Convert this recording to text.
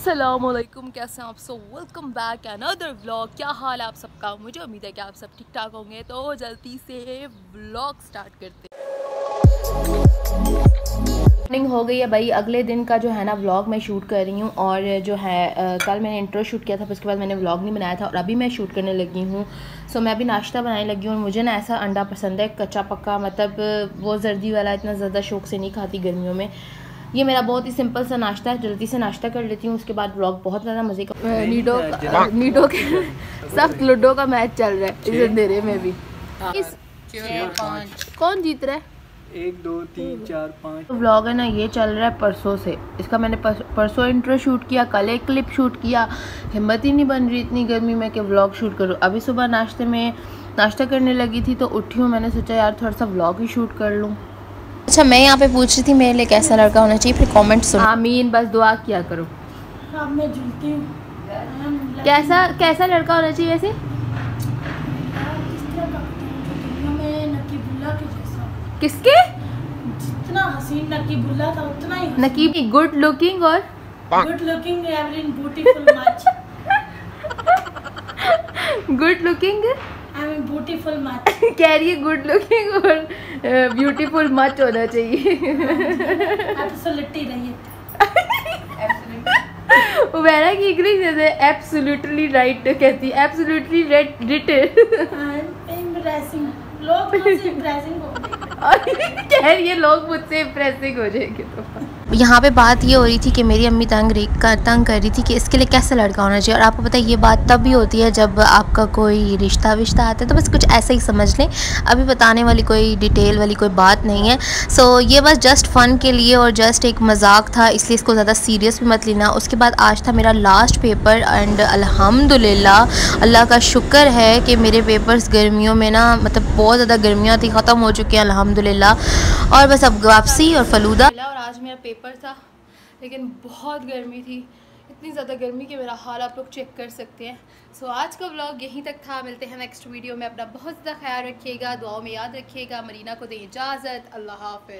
असलकुम कैसे हैं आप so welcome back another vlog क्या हाल आप सबका? मुझे उम्मीद है कि आप सब ठीक ठाक होंगे तो जल्दी से व्लॉग स्टार्ट करते मॉर्निंग हो गई है भाई। अगले दिन का जो है ना व्लॉग मैं शूट कर रही हूँ और जो है आ, कल मैंने इंट्रो शूट किया था उसके बाद मैंने व्लॉग नहीं बनाया था और अभी मैं शूट करने लगी हूँ। सो मैं अभी नाश्ता बनाने लगी हूँ और मुझे ना ऐसा अंडा पसंद है कच्चा पक्का मतलब वो जर्दी वाला इतना ज़्यादा शौक से नहीं खाती गर्मियों में। ये मेरा बहुत ही सिंपल सा नाश्ता है जल्दी से नाश्ता कर लेती हूँ उसके बाद ब्लॉग बहुत ज़्यादा मज़े का नीडो नीडो के सख्त लूडो का मैच चल रहा है इस अंधेरे में भी। इस कौन जीत रहा है? एक दो तीन चार पाँच। व्लॉग है ना ये चल रहा है परसों से। इसका मैंने परसों इंट्रो शूट किया कल एक क्लिप शूट किया। हिम्मत ही नहीं बन रही इतनी गर्मी में कि व्लॉग शूट करूँ। अभी सुबह नाश्ते में नाश्ता करने लगी थी तो उठी हूँ मैंने सोचा यार थोड़ा सा व्लॉग ही शूट कर लूँ। अच्छा मैं यहाँ पे पूछ रही थी मेरे लिए कैसा लड़का होना चाहिए फिर कमेंट सुनो। आमीन बस दुआ किया करो। अब मैं झूलती हूँ। कैसा कैसा लड़का होना चाहिए वैसे? किसके? जितना हसीन नकीबुल्ला था उतना ही नकीब गुड लुकिंग और? Good looking everyone beautiful much good looking beautiful much कह रही है गुड लुकिंग और ब्यूटीफुल मच होना चाहिए। एब्सोल्युटली रहिए वो वैरा की इंग्लिश जैसे एब्सोल्युटली राइट कहती है एब्सोल्युटली रिट इम्प्रेसिंग लोग मुझसे इम्प्रेसिंग हो गए और कह रही है लोग मुझसे इम्प्रेसिंग हो जाएँगे तो। यहाँ पे बात ये हो रही थी कि मेरी अम्मी तंग रही तंग कर रही थी कि इसके लिए कैसा लड़का होना चाहिए। और आपको पता है ये बात तब भी होती है जब आपका कोई रिश्ता विश्ता आता है तो बस कुछ ऐसा ही समझ लें। अभी बताने वाली कोई डिटेल वाली कोई बात नहीं है। सो so, ये बस जस्ट फ़न के लिए और जस्ट एक मज़ाक था इसलिए इसको ज़्यादा सीरियस भी मत लेना। उसके बाद आज था मेरा लास्ट पेपर एंड अलहमदिल्ला अल्लाह का शुक्र है कि मेरे पेपर्स गर्मियों में ना मतलब बहुत ज़्यादा गर्मियाँ थी ख़त्म हो चुकी हैं अलहमदिल्ला और बस अब वापसी और फलूदा। और आज मेरा पेपर था लेकिन बहुत गर्मी थी। इतनी ज़्यादा गर्मी कि मेरा हाल आप लोग चेक कर सकते हैं। सो so, आज का व्लॉग यहीं तक था। मिलते हैं नेक्स्ट वीडियो में। अपना बहुत ज़्यादा ख्याल रखिएगा दुआओं में याद रखिएगा। मरीना को दें इजाज़त। अल्लाह हाफ़